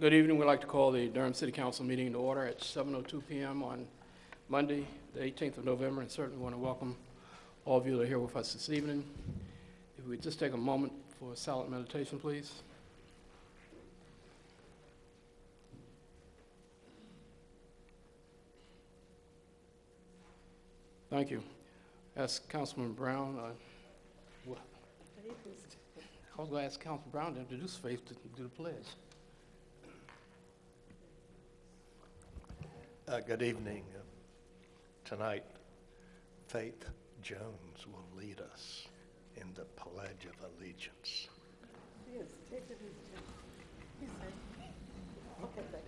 Good evening. We'd like to call the Durham City Council meeting to order at 7:02 PM on Monday, the 18th of November, and certainly want to welcome all of you that are here with us this evening. If we just take a moment for silent meditation, please. Thank you. Ask Councilman Brown, uh, I was going to ask Councilman Brown to introduce Faith to do the pledge. Uh, Good evening. Uh, Tonight, Faith Jones will lead us in the Pledge of Allegiance. Yes, take it. He's safe. Okay, thank.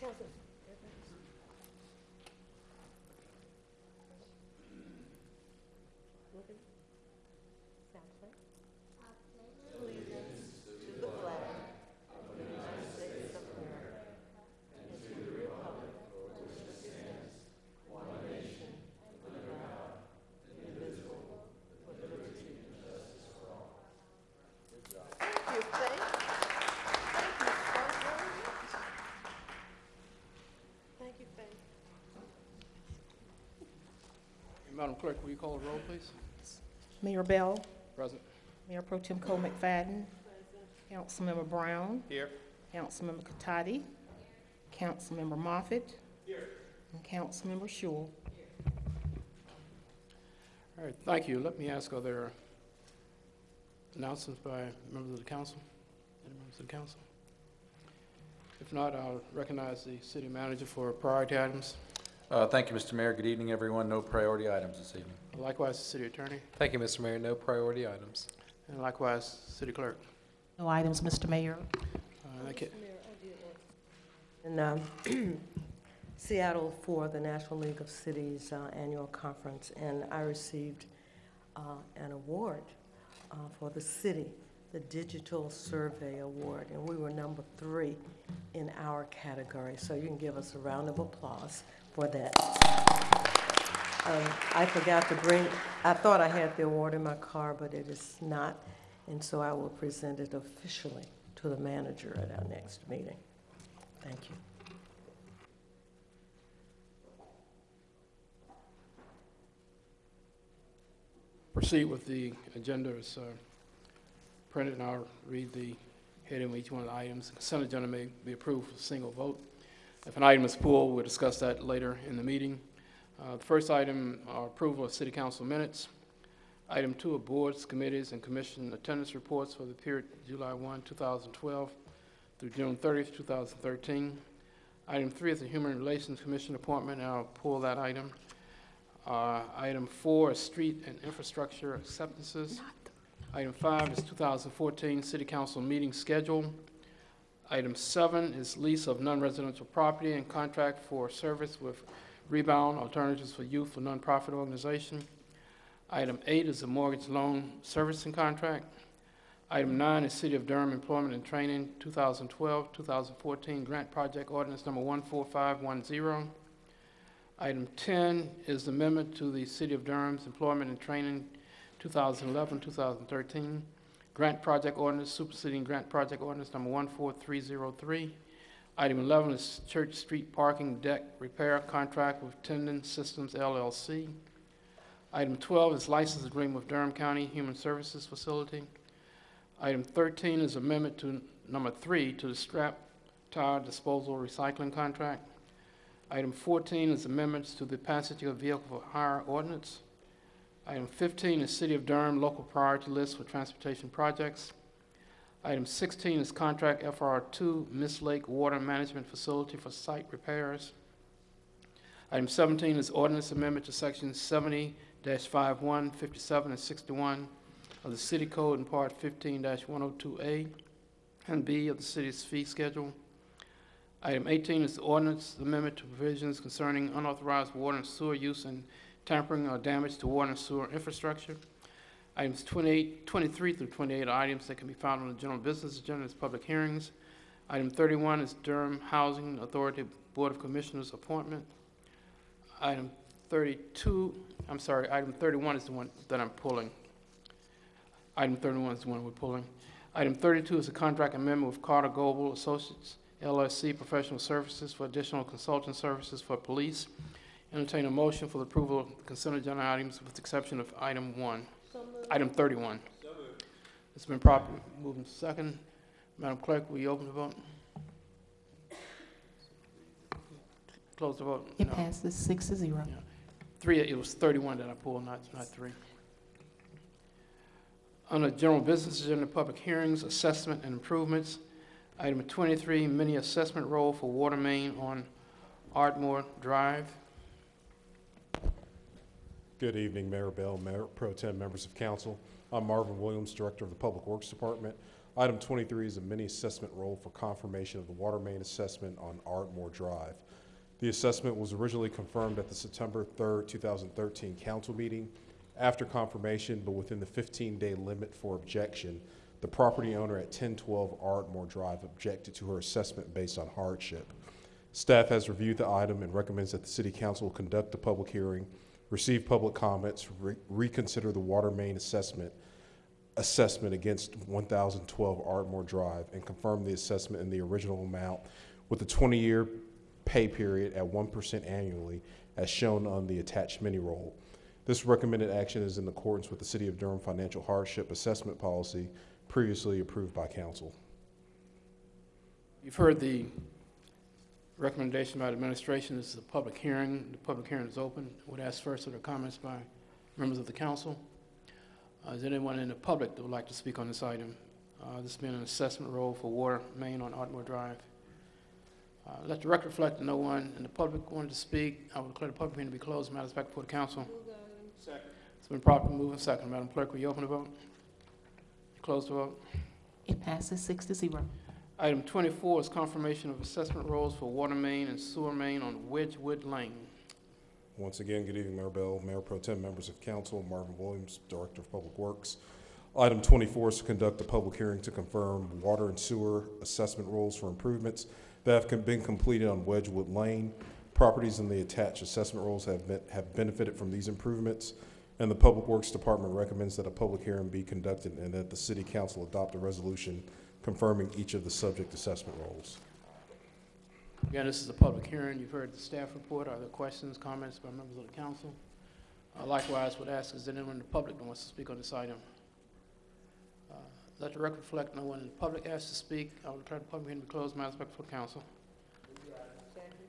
Tell them. Sound clear? Allegiance to the flag of the United States of America and to the republic for which it stands, one nation, under God, indivisible, with liberty and justice for all. Thank you, Faith. Thank you so very much. Thank you, Faith. Madam Clerk, will you call the roll, please? Mayor Bell, Present. Mayor Pro Tem Cole McFadden, Councilmember Brown, Here. Councilmember Catotti, Councilmember Moffitt, and Councilmember Schewel. All right, thank you. Let me ask, are there announcements by members of the council? Any members of the council? If not, I'll recognize the city manager for priority items. Uh, Thank you, Mr. Mayor. Good evening, everyone. No priority items this evening. Likewise, the city attorney, Thank you, Mr. Mayor. No priority items. and likewise, city clerk. No items, Mr. Mayor. Uh, that ca- in um, Seattle for the National League of Cities uh, Annual Conference, and I received uh, an award uh, for the city, the Digital Survey Award, and we were number three in our category. So you can give us a round of applause for that. Um, I forgot to bring, I thought I had the award in my car, but it is not, and so I will present it officially to the manager at our next meeting. Thank you. proceed with the agenda as uh, printed, and I'll read the heading of each one of the items. Consent agenda may be approved with a single vote. If an item is pulled, we'll discuss that later in the meeting. Uh, The first item, are approval of city council minutes. Item two are boards, committees, and commission attendance reports for the period July 1, 2012 through June 30th, 2013. Item three is the Human Relations Commission appointment, and I'll pull that item. Uh, Item four is street and infrastructure acceptances. Item five is 2014 City Council meeting schedule. Item seven is lease of non-residential property and contract for service with Rebound Alternatives for Youth, a nonprofit organization. Item eight is a mortgage loan servicing contract. Item nine is City of Durham Employment and Training 2012-2014 Grant Project Ordinance Number 14510. Item 10 is amendment to the City of Durham's Employment and Training 2011-2013 Grant Project Ordinance superseding Grant Project Ordinance Number 14303. Item 11 is Church Street Parking Deck Repair Contract with Tendon Systems LLC. Item 12 is License Agreement with Durham County Human Services Facility. Item 13 is amendment to number 3 to the Scrap Tire Disposal Recycling Contract. Item 14 is amendments to the passenger vehicle for hire ordinance. Item 15 is City of Durham local priority list for transportation projects. Item 16 is contract FR2 Miss Lake Water Management Facility for site repairs. Item 17 is ordinance amendment to section 70-51, 57, and 61 of the City Code in Part 15-102A and B of the city's fee schedule. Item 18 is the ordinance amendment to provisions concerning unauthorized water and sewer use and tampering or damage to water and sewer infrastructure. Items 28, 23 through 28 are items that can be found on the general business agenda as public hearings. Item 31 is Durham Housing Authority Board of Commissioners appointment. Item 32, I'm sorry, item 31 is the one that I'm pulling. Item 31 is the one we're pulling. Item 32 is a contract amendment with Carter Global Associates LLC Professional Services for additional consulting services for police. Entertain a motion for the approval of consent agenda items with the exception of item one. Item thirty-one. It's been properly moved and second. Madam Clerk, will you open the vote? Close the vote? It No. passes six to zero. Three, it was thirty-one that I pulled, not, not three. Under general business agenda, public hearings, assessment and improvements. Item twenty-three, mini assessment roll for water main on Ardmore Drive. Good evening, Mayor Bell, Mayor Pro Tem, members of council. I'm Marvin Williams, Director of the Public Works Department. Item 23 is a mini assessment roll for confirmation of the water main assessment on Ardmore Drive. The assessment was originally confirmed at the September 3rd, 2013 council meeting. After confirmation, but within the 15-day limit for objection, the property owner at 1012 Ardmore Drive objected to her assessment based on hardship. Staff has reviewed the item and recommends that the city council conduct the public hearing, receive public comments, re- reconsider the water main assessment, assessment against 1012 Ardmore Drive, and confirm the assessment in the original amount with a 20-year pay period at 1% annually, as shown on the attached mini roll. This recommended action is in accordance with the City of Durham Financial Hardship Assessment Policy previously approved by council. You've heard the recommendation by the administration. This is a public hearing. The public hearing is open. Would ask first for the comments by members of the council. Uh, Is there anyone in the public that would like to speak on this item? Uh, This being an assessment roll for water main on Ardmore Drive. Uh, Let the record reflect that no one in the public wanted to speak. I will declare the public hearing to be closed. Matters back before the council. Second. It's been properly moved and second. Madam Clerk, will you open the vote? Close the vote. It passes six to zero. Item twenty-four is confirmation of assessment rolls for water main and sewer main on Wedgewood Lane. Once again, good evening, Mayor Bell, Mayor Pro Tem, members of council, Marvin Williams, Director of Public Works. Item 24 is to conduct a public hearing to confirm water and sewer assessment rules for improvements that have been completed on Wedgewood Lane. Properties in the attached assessment rolls have been, have benefited from these improvements, and the Public Works Department recommends that a public hearing be conducted and that the city council adopt a resolution confirming each of the subject assessment rolls. Again, this is a public hearing. You've heard the staff report. Are there questions, comments by members of the council? Uh, Likewise, would ask, is there anyone in the public that wants to speak on this item? Uh, Let the record reflect, no one in the public asked to speak. I will declare the public hearing to be closed. Matters back before the council.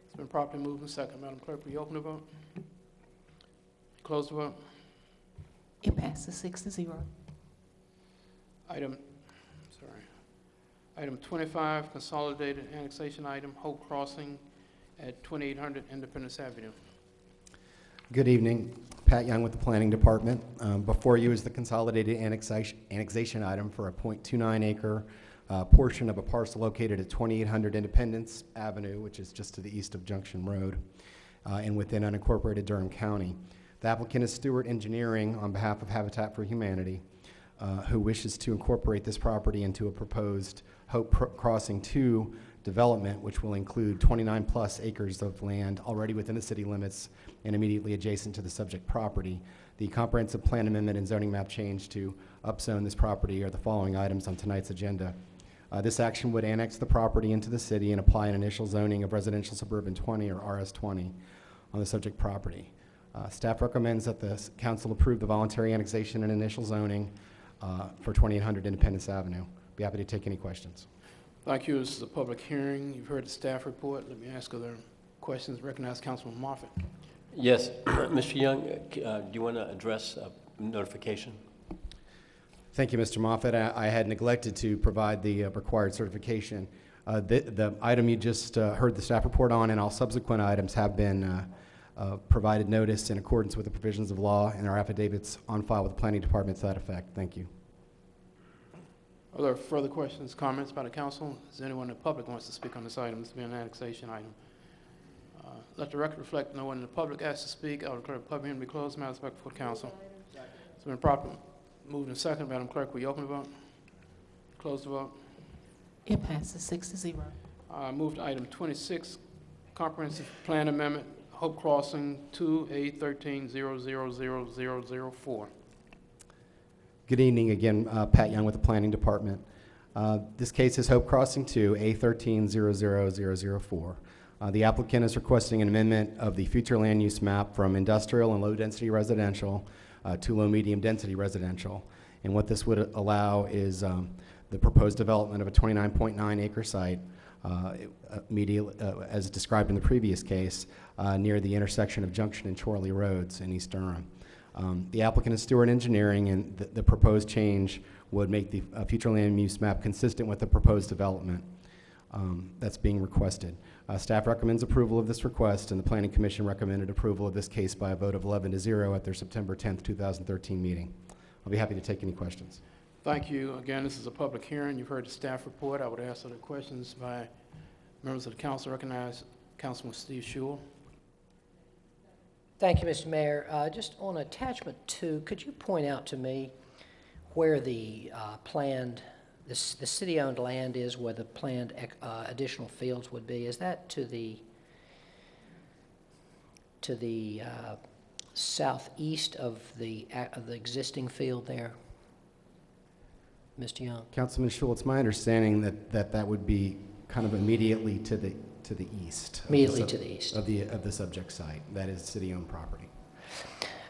It's been properly moved and second. Madam Clerk, will you open the vote? Close the vote. It passes six to zero. Item, sorry. Item twenty-five, consolidated annexation item, Hope Crossing at twenty-eight hundred Independence Avenue. Good evening. Pat Young with the Planning Department. Um, Before you is the consolidated annexation annexation item for a .29 acre uh, portion of a parcel located at 2800 Independence Avenue, which is just to the east of Junction Road, uh, and within unincorporated Durham County. The applicant is Stewart Engineering on behalf of Habitat for Humanity, uh, who wishes to incorporate this property into a proposed Hope Crossing 2 development, which will include 29-plus acres of land already within the city limits and immediately adjacent to the subject property. The comprehensive plan amendment and zoning map change to upzone this property are the following items on tonight's agenda. Uh, This action would annex the property into the city and apply an initial zoning of residential suburban 20 or RS20 on the subject property. Uh, Staff recommends that the council approve the voluntary annexation and initial zoning uh, for 2800 Independence Avenue. Be happy to take any questions. Thank you. This is a public hearing. You've heard the staff report. Let me ask, are there questions? Recognize Councilman Moffitt. Yes, Mr. Young, uh, uh, do you want to address uh, notification? Thank you, Mr. Moffitt. I I had neglected to provide the uh, required certification. Uh, The the item you just uh, heard the staff report on and all subsequent items have been uh, uh, provided notice in accordance with the provisions of law and our affidavits on file with the Planning Department to that effect. Thank you. Are there further questions, comments by the council? Is anyone in the public wants to speak on this item? This being an annexation item. Uh, let the record reflect no one in the public asked to speak. I will declare the public hearing to be closed. Madam back before the council. It's been properly moved and second. Madam Clerk, will you open the vote? Close the vote. It passes six to zero. I uh, move to item 26, comprehensive plan amendment, Hope Crossing 2A1300004. Good evening again, uh, Pat Young with the Planning Department. Uh, This case is Hope Crossing 2, A1300004. Uh, The applicant is requesting an amendment of the future land use map from industrial and low-density residential uh, to low-medium-density residential. And what this would allow is um, the proposed development of a 29.9 acre site uh, uh, as described in the previous case, near the intersection of Junction and Chorley Roads in East Durham. Um, The applicant is Stewart Engineering, and the- the proposed change would make the uh, future land use map consistent with the proposed development um, that's being requested. Uh, Staff recommends approval of this request, and the Planning Commission recommended approval of this case by a vote of 11 to 0 at their September 10th, 2013 meeting. I'll be happy to take any questions. Thank you. Again, this is a public hearing. You've heard the staff report. I would ask other questions by members of the council. Recognize Councilman Steve Schewel. Thank you, Mr. Mayor. Uh, Just on attachment two, could you point out to me where the uh, planned, the the city-owned land is, where the planned uh, additional fields would be? Is that to the, to the uh, southeast of the, of the existing field there? Mr. Young? Councilman Schewel, it's my understanding that, that that would be kind of immediately to the, to the east. of the Immediately to the east. Of the, of the subject site. That is city-owned property.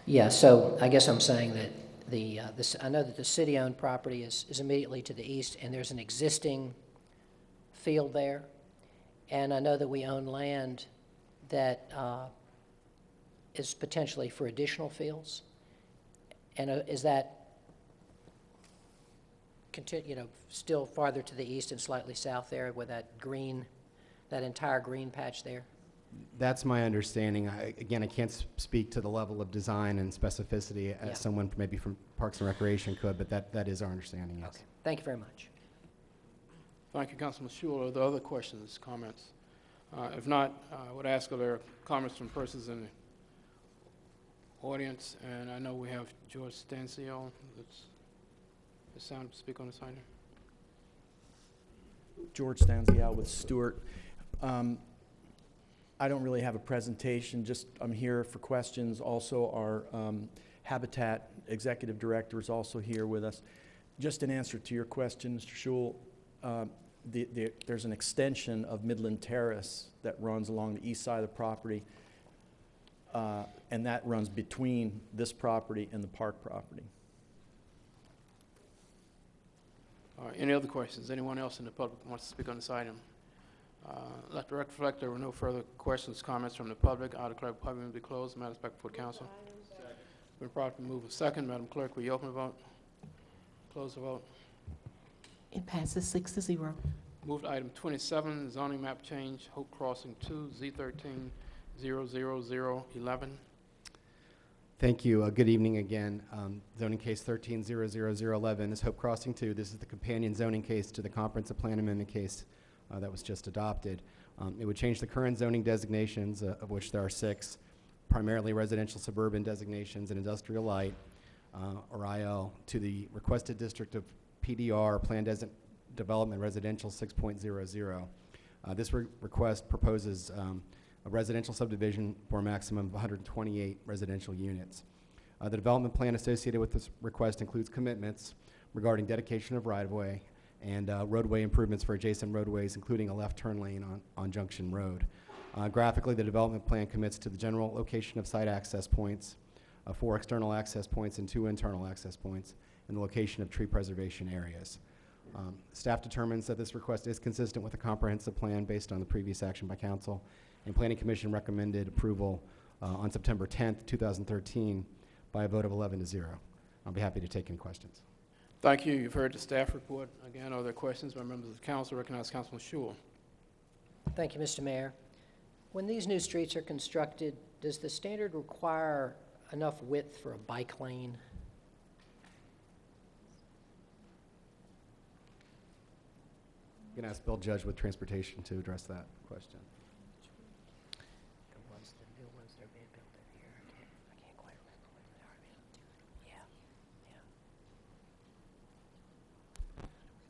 Yeah, so I guess I'm saying that the, uh, this, I know that the city-owned property is, is immediately to the east, and there's an existing field there. And I know that we own land that uh, is potentially for additional fields. And uh, is that, conti- you know, still farther to the east and slightly south there where that green, that entire green patch there? That's my understanding. I, again, I can't speak to the level of design and specificity Yeah. as someone maybe from Parks and Recreation could, but that, that is our understanding, yes. Okay, thank you very much. Thank you, Councilman Schewel. Are there other questions, comments? Uh, If not, I would ask are there comments from persons in the audience? And I know we have George Stancio that's, is sound to speak on this item. George Stanziale with Stewart. Um, I don't really have a presentation, just I'm here for questions. Also, our um, Habitat Executive Director is also here with us. Just in answer to your question, Mr. Schewel, uh, the- the- there's an extension of Midland Terrace that runs along the east side of the property, uh, and that runs between this property and the park property. All right, any other questions? Anyone else in the public wants to speak on this item? Uh, Let the record reflect there were no further questions, comments from the public. I declare the public meeting to be closed. Madam Speaker for the council. Been properly moved and second. Madam Clerk, will you open the vote? Close the vote. It passes six to zero. Move to item 27, zoning map change, Hope Crossing 2, Z13 00011. Thank you. Uh, Good evening again. Um, Zoning case 13-00011 is Hope Crossing 2. This is the companion zoning case to the comprehensive plan amendment case uh, that was just adopted. Um, It would change the current zoning designations, uh, of which there are six, primarily residential suburban designations and industrial light, uh, or IL, to the requested district of PDR, Planned Development Residential 6.00. Uh, This re- request proposes um, a residential subdivision for a maximum of 128 residential units. Uh, The development plan associated with this request includes commitments regarding dedication of right-of-way and uh, roadway improvements for adjacent roadways, including a left turn lane on on Junction Road. Uh, Graphically, the development plan commits to the general location of site access points, uh, four external access points and two internal access points, and the location of tree preservation areas. Um, Staff determines that this request is consistent with the comprehensive plan based on the previous action by council, and Planning Commission recommended approval uh, on September 10th, 2013, by a vote of 11 to 0. I'll be happy to take any questions. Thank you. You've heard the staff report. Again, are there questions by members of the council? Recognize Councilman Schewel. Thank you, Mr. Mayor. When these new streets are constructed, does the standard require enough width for a bike lane? I'm going to ask Bill Judge with Transportation to address that question. The ones, the new ones that are being built in here, I can't, I can't quite remember when they are being Yeah, yeah.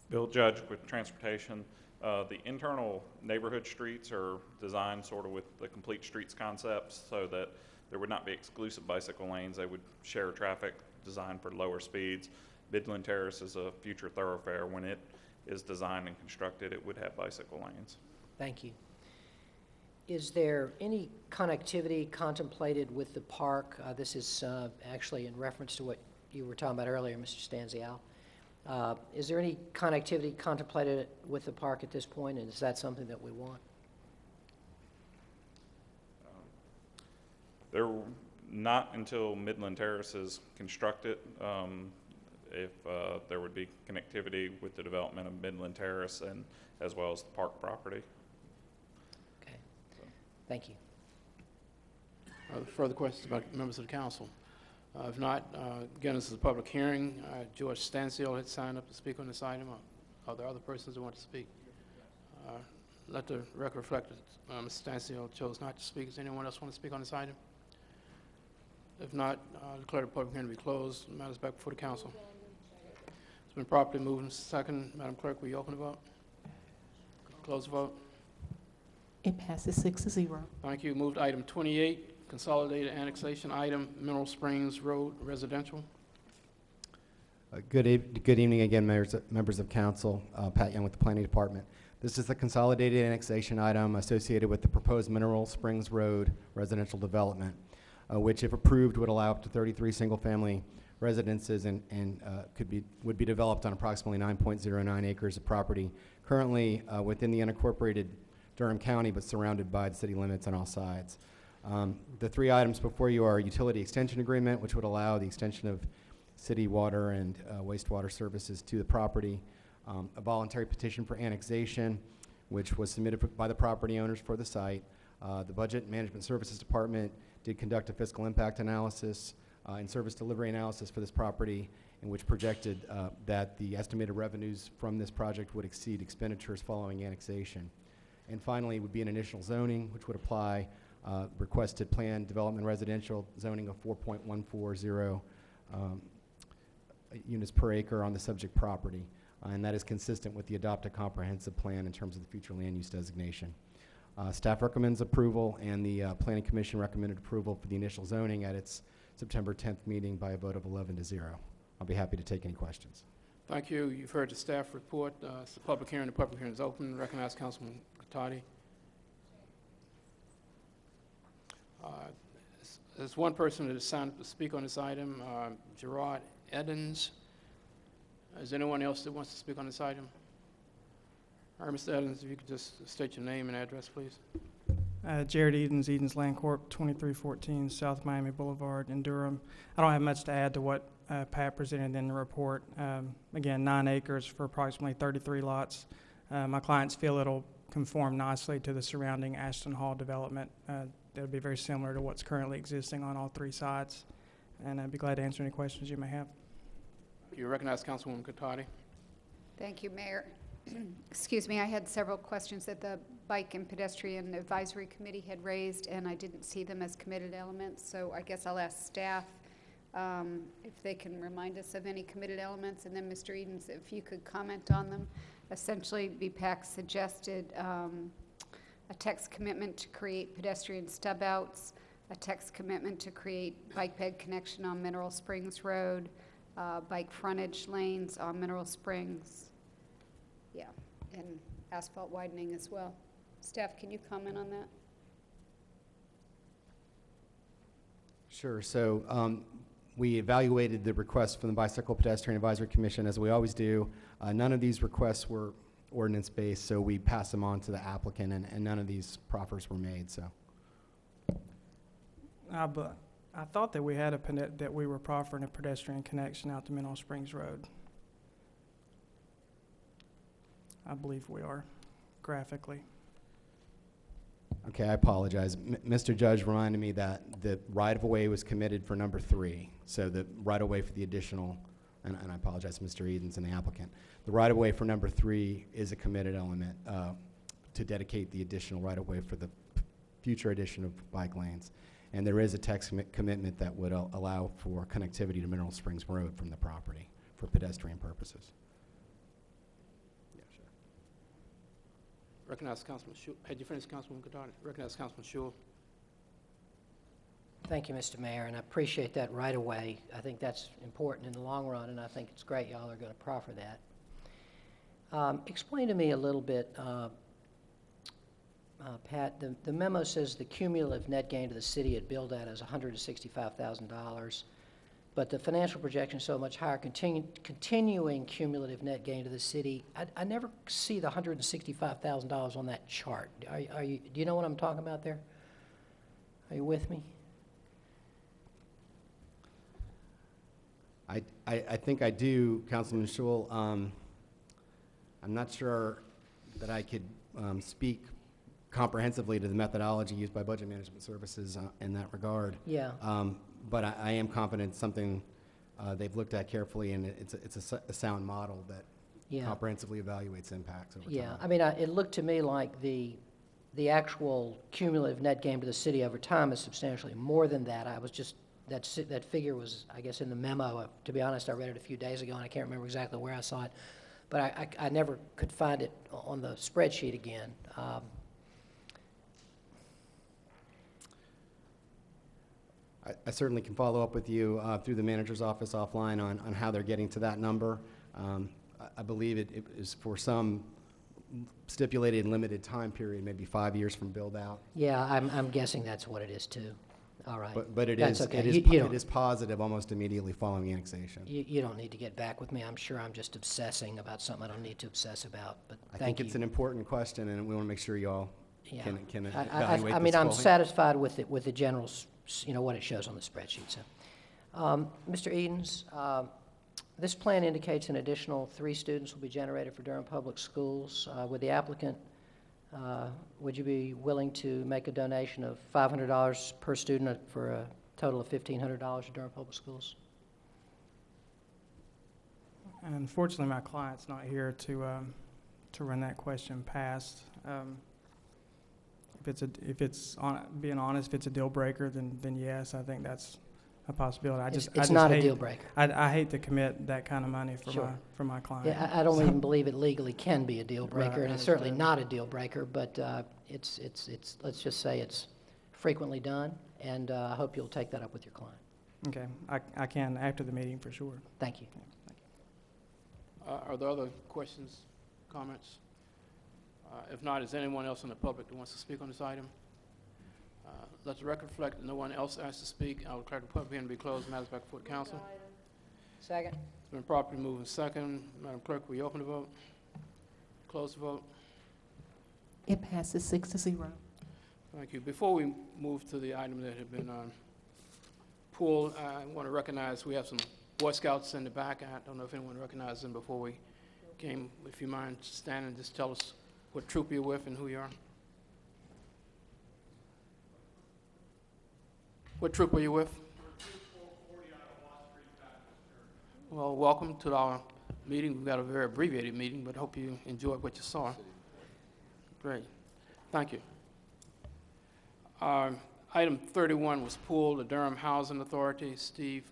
Bill Judge with Transportation. Uh, The internal neighborhood streets are designed sort of with the complete streets concepts so that there would not be exclusive bicycle lanes. They would share traffic designed for lower speeds. Midland Terrace is a future thoroughfare. When it is designed and constructed, it would have bicycle lanes. Thank you. Is there any connectivity contemplated with the park? Uh, This is uh, actually in reference to what you were talking about earlier, Mr. Stanziale. Uh, Is there any connectivity contemplated with the park at this point, and is that something that we want? There, not until Midland Terrace is constructed, um, if uh, there would be connectivity with the development of Midland Terrace and as well as the park property. Okay, thank you. Are there further questions about members of the council? Uh, If not, uh, again, this is a public hearing. Uh, George Stansfield had signed up to speak on this item. Are- Are there other persons who want to speak? Uh, Let the record reflect that uh, Mr. Stansfield chose not to speak. Does anyone else want to speak on this item? If not, uh, declare the public hearing to be closed. Matters back before the council. It's been properly moved and second. Madam Clerk, will you open the vote? Close the vote. It passes six to zero. Thank you. Moved item 28, consolidated annexation item, Mineral Springs Road Residential. Uh, Good eve- good evening again, members members of council. Uh, Pat Young with the Planning Department. This is the consolidated annexation item associated with the proposed Mineral Springs Road residential development, uh, which if approved would allow up to 33 single-family residences and and uh, could be, would be developed on approximately 9.09 acres of property currently uh, within the unincorporated Durham County, but surrounded by the city limits on all sides. Um, The three items before you are utility extension agreement, which would allow the extension of city water and uh, wastewater services to the property, um, a voluntary petition for annexation, which was submitted by the property owners for the site. Uh, The Budget Management Services Department did conduct a fiscal impact analysis uh, and service delivery analysis for this property, in which projected uh, that the estimated revenues from this project would exceed expenditures following annexation. And finally, would be an initial zoning, which would apply uh, requested plan development residential zoning of 4.140 um, units per acre on the subject property, uh, and that is consistent with the adopted comprehensive plan in terms of the future land use designation. Uh, Staff recommends approval, and the uh, Planning Commission recommended approval for the initial zoning at its September 10th meeting by a vote of 11 to 0. I'll be happy to take any questions. Thank you. You've heard the staff report. Uh, It's a public hearing. The public hearing is open. Recognize Councilman Catotti. Uh, s- There's one person that has signed to speak on this item, uh, Gerard Edens. Is anyone else that wants to speak on this item? All right, Mr. Edens, if you could just state your name and address, please. Uh, Jared Edens, Edens Land Corp., 2314 South Miami Boulevard in Durham. I don't have much to add to what uh, Pat presented in the report. Um, Again, nine acres for approximately 33 lots. Uh, My clients feel it'll conform nicely to the surrounding Ashton Hall development. Uh, It'll be very similar to what's currently existing on all three sides. And I'd be glad to answer any questions you may have. You recognize Councilwoman Catotti. Thank you, Mayor. Excuse me, I had several questions that the Bike and Pedestrian Advisory Committee had raised, and I didn't see them as committed elements, so I guess I'll ask staff um, if they can remind us of any committed elements, and then Mr. Edens, if you could comment on them. Essentially, BPAC suggested um, a text commitment to create pedestrian stub-outs, a text commitment to create bike ped connection on Mineral Springs Road, uh, bike frontage lanes on Mineral Springs, yeah, and asphalt widening as well. Staff, can you comment on that? Sure. So um, we evaluated the request from the Bicycle Pedestrian Advisory Commission, as we always do. Uh, None of these requests were ordinance-based, so we passed them on to the applicant, and and none of these proffers were made, so. Uh, But I thought that we had a, that we were proffering a pedestrian connection out to Mineral Springs Road. I believe we are graphically. Okay, I apologize. M- Mr. Judge reminded me that the right-of-way was committed for number three, so the right-of-way for the additional, and and I apologize, to Mr. Edens and the applicant. The right-of-way for number three is a committed element uh, to dedicate the additional right-of-way for the future addition of bike lanes. And there is a text commi- commitment that would al- allow for connectivity to Mineral Springs Road from the property for pedestrian purposes. Yeah, sure. Recognize Councilman Schewel. Had you finished, Councilwoman Catotti? Recognize Councilman Schewel. Thank you, Mr. Mayor, and I appreciate that right away. I think that's important in the long run, and I think it's great y'all are going to proffer that. Um, Explain to me a little bit, uh, uh, Pat, the the memo says the cumulative net gain to the city at build-out is $165,000, but the financial projection is so much higher, continu- continuing cumulative net gain to the city. I I never see the $165,000 on that chart. Are are you, do you know what I'm talking about there? Are you with me? I, I, I think I do, Councilman Schewel. Um, I'm not sure that I could um, speak comprehensively to the methodology used by Budget Management Services uh, in that regard. Yeah. Um, But I, I am confident it's something uh, they've looked at carefully, and it's, a- it's a a sound model that Yeah. comprehensively evaluates impacts over time. Yeah, I mean, I- it looked to me like the, the actual cumulative net gain to the city over time is substantially more than that. I was just, that, that figure was, I guess, in the memo. To be honest, I read it a few days ago, and I can't remember exactly where I saw it. But I, I I never could find it on the spreadsheet again. Um, I- I certainly can follow up with you uh, through the manager's office offline on, on how they're getting to that number. Um, I- I believe it it is for some stipulated and limited time period, maybe five years from build-out. Yeah, I'm, I'm guessing that's what it is, too. All right. But, but it That's is, okay. it is, You- po- you it don't- is positive almost immediately following annexation. You, you don't need to get back with me. I'm sure I'm just obsessing about something I don't need to obsess about, but I thank think you. it's an important question, and we want to make sure you all Yeah. can, can I- I- I- evaluate I mean, I'm fully. satisfied with it, with the general, s- s- you know, what it shows on the spreadsheet, so. Um, Mr. Edens, um, this plan indicates an additional three students will be generated for Durham Public Schools. Uh, Would the applicant, uh, would you be willing to make a donation of $500 per student for a total of $1,500 to Durham Public Schools? Unfortunately, my client's not here to, um, to run that question past. Um, If it's a, if it's, on being honest, if it's a deal breaker, then, then yes, I think that's a possibility. I It's- just, I just not a hate- deal breaker. I, I hate to commit that kind of money for Sure. my, for my client. Yeah, I I don't So- even believe it legally can be a deal breaker, I and it's certainly not a deal breaker, but uh, it's, it's, it's, let's just say it's frequently done, and uh, I hope you'll take that up with your client. Okay, I, I can after the meeting for sure. Thank you. Uh, Are there other questions, comments? Uh, If not, is there anyone else in the public that wants to speak on this item? Uh, Let the record reflect that no one else asked to speak. I will declare the public hearing to be closed. Matters back before the council. Second. It's been properly moved and second. Madam Clerk, will you open the vote? Close the vote. It passes six to zero. Thank you. Before we move to the item that had been um, pulled, I want to recognize, we have some Boy Scouts in the back. I don't know if anyone recognized them before we came. If you mind standing, just tell us what troop you're with and who you are. What troop were you with? Well, welcome to our meeting. We've got a very abbreviated meeting, but hope you enjoyed what you saw. Great. Thank you. Item 31 was pulled, the Durham Housing Authority, Steve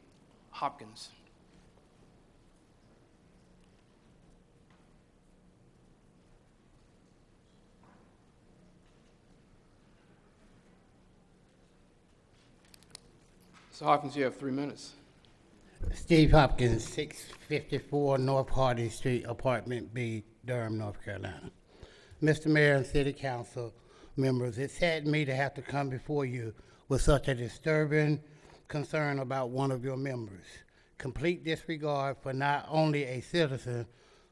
Hopkins. So Hopkins, you have three minutes. Steve Hopkins, 654 North Hardy Street, Apartment B, Durham, North Carolina. Mr. Mayor and City Council members, it saddened me to have to come before you with such a disturbing concern about one of your members. Complete disregard for not only a citizen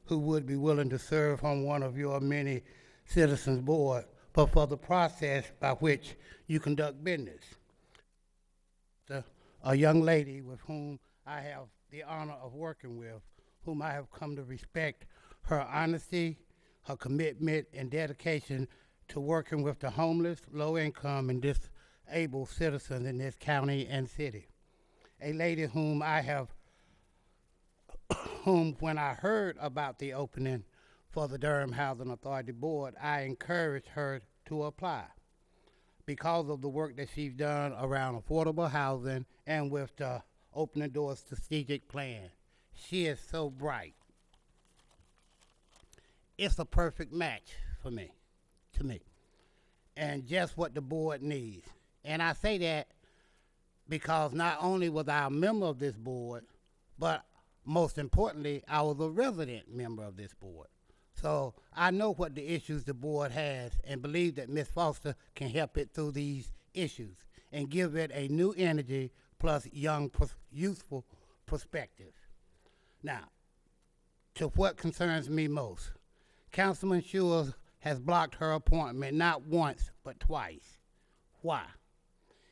who would be willing to serve on one of your many citizens' board, but for the process by which you conduct business a young lady with whom I have the honor of working with, whom I have come to respect her honesty, her commitment, and dedication to working with the homeless, low income, and disabled citizens in this county and city. A lady whom I have, whom, when I heard about the opening for the Durham Housing Authority Board, I encouraged her to apply because of the work that she's done around affordable housing and with the Open the Door strategic plan. She is so bright. It's a perfect match for me, to me, and just what the board needs. And I say that because not only was I a member of this board, but most importantly, I was a resident member of this board. So I know what the issues the board has and believe that Ms. Foster can help it through these issues and give it a new energy plus young, pers- youthful perspective. Now, to what concerns me most. Councilman Schewel has blocked her appointment not once, but twice. Why?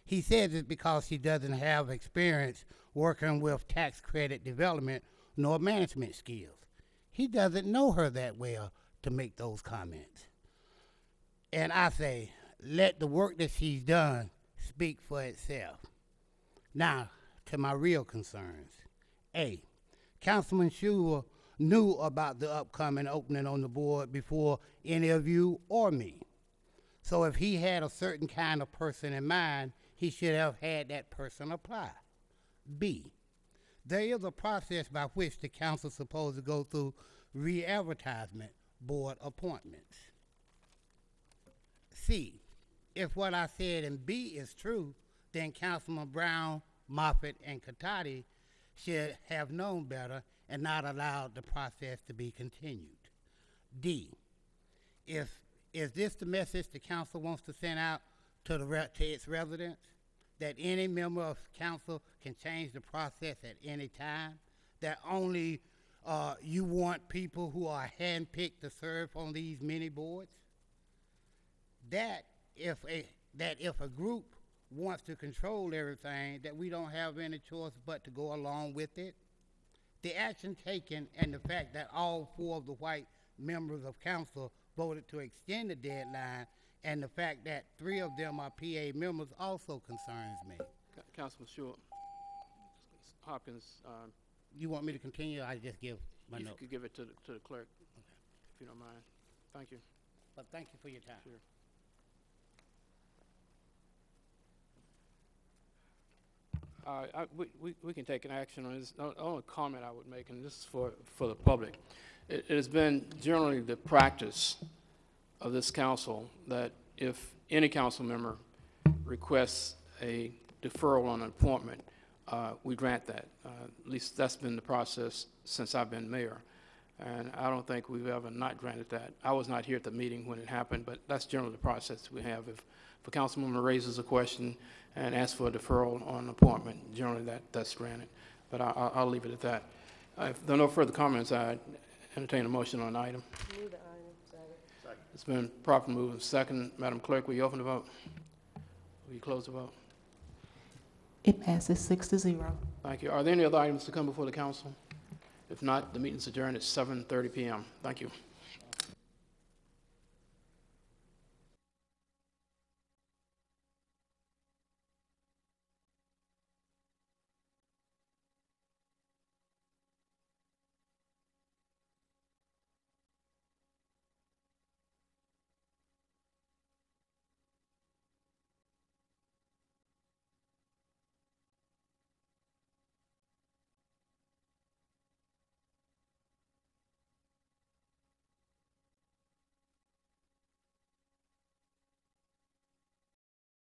He says it's because she doesn't have experience working with tax credit development nor management skills. He doesn't know her that well to make those comments. And I say, let the work that she's done speak for itself. Now, to my real concerns. A, Councilman Schewel knew about the upcoming opening on the board before any of you or me. So if he had a certain kind of person in mind, he should have had that person apply. B, there is a process by which the council is supposed to go through re-advertisement board appointments. C, if what I said in B is true, then Councilman Brown, Moffitt, and Catotti should have known better and not allowed the process to be continued. D, if, is this the message the council wants to send out to the, to its residents? That any member of council can change the process at any time? That only, uh, you want people who are handpicked to serve on these many boards? That if a, that if a group wants to control everything, that we don't have any choice but to go along with it? The action taken and the fact that all four of the white members of council voted to extend the deadline and the fact that three of them are PA members also concerns me. Ca- Councilman Short. Hopkins, um, You want me to continue? I just give my if you note. could give it to the, to the clerk, if you don't mind. Thank you. But thank you for your time. Sure. Uh, I, we, we, we can take an action on this. The only comment I would make, and this is for, for the public. It, it has been generally the practice of this council that if any council member requests a deferral on an appointment, uh, we grant that. Uh, at least that's been the process since I've been mayor. And I don't think we've ever not granted that. I was not here at the meeting when it happened, but that's generally the process we have. If, if a council member raises a question and asks for a deferral on an appointment, generally that, that's granted. But I, I'll, I'll leave it at that. Uh, If there are no further comments, I entertain a motion on the item. It's been properly moved and second. Madam Clerk, will you open the vote? Will you close the vote? It passes six to zero. Thank you. Are there any other items to come before the council? If not, the meeting's adjourned at 7:30 PM. Thank you.